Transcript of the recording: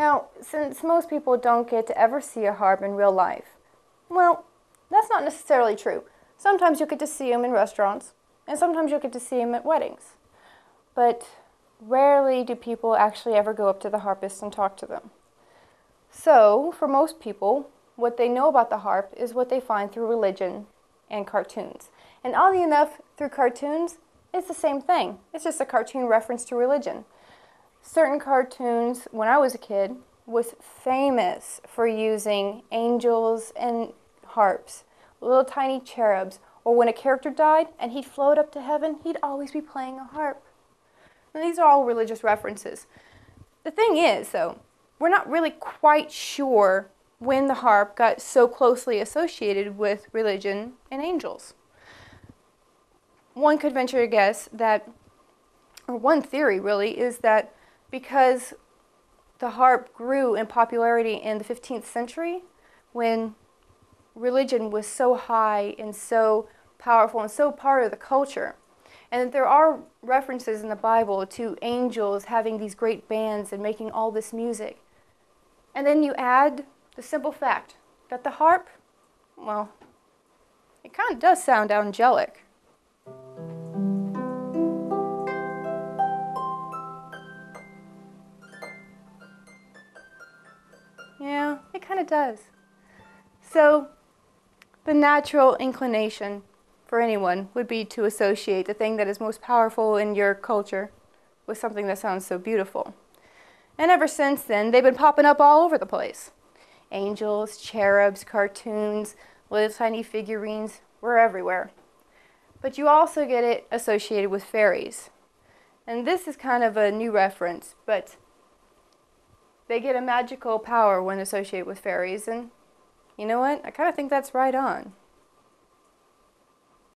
Now, since most people don't get to ever see a harp in real life, well, that's not necessarily true. Sometimes you get to see them in restaurants, and sometimes you'll get to see them at weddings. But rarely do people actually ever go up to the harpist and talk to them. So, for most people, what they know about the harp is what they find through religion and cartoons. And oddly enough, through cartoons, it's the same thing. It's just a cartoon reference to religion. Certain cartoons, when I was a kid, was famous for using angels and harps, little tiny cherubs, or when a character died and he'd float up to heaven, he'd always be playing a harp. These are all religious references. The thing is, though, we're not really quite sure when the harp got so closely associated with religion and angels. One could venture to guess that, or one theory really, is that because the harp grew in popularity in the 15th century when religion was so high and so powerful and so part of the culture. And there are references in the Bible to angels having these great bands and making all this music. And then you add the simple fact that the harp, well, it kind of does sound angelic. Kind of does. So, the natural inclination for anyone would be to associate the thing that is most powerful in your culture with something that sounds so beautiful. And ever since then, they've been popping up all over the place. Angels, cherubs, cartoons, little tiny figurines, we're everywhere. But you also get it associated with fairies. And this is kind of a new reference, but they get a magical power when associated with fairies, and you know what? I kind of think that's right on.